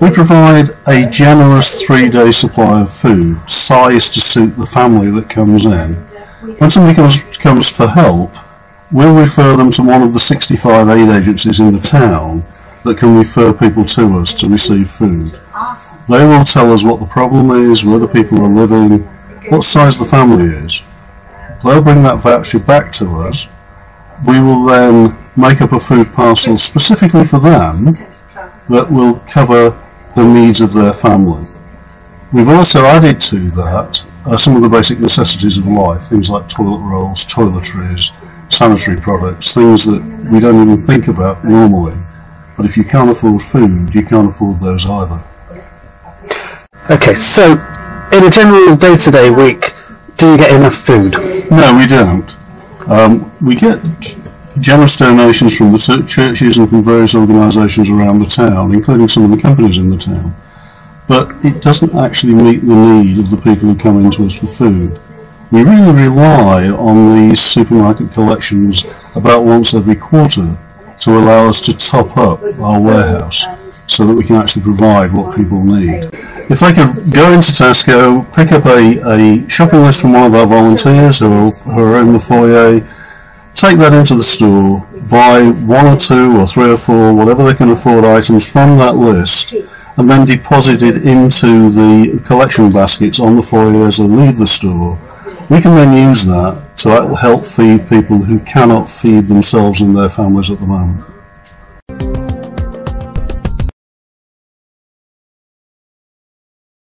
We provide a generous three-day supply of food, sized to suit the family that comes in. When somebody comes, comes for help, we'll refer them to one of the 65 aid agencies in the town that can refer people to us to receive food. They will tell us what the problem is, where the people are living, what size the family is. They'll bring that voucher back to us. We will then make up a food parcel specifically for them that will cover the needs of their family. We've also added to that uh, some of the basic necessities of life, things like toilet rolls, toiletries, sanitary products, things that we don't even think about normally. But if you can't afford food, you can't afford those either. Okay, so in a general day-to-day week, do you get enough food? No, we don't. Um, we get generous donations from the churches and from various organisations around the town, including some of the companies in the town. But it doesn't actually meet the need of the people who come into us for food. We really rely on these supermarket collections about once every quarter to allow us to top up our warehouse so that we can actually provide what people need. If they could go into Tesco, pick up a, a shopping list from one of our volunteers who are, who are in the foyer, take that into the store, buy one or two or three or four, whatever they can afford items from that list, and then deposit it into the collection baskets on the foyer as they leave the store, we can then use that to help feed people who cannot feed themselves and their families at the moment.